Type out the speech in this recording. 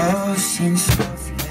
ocean's stuff.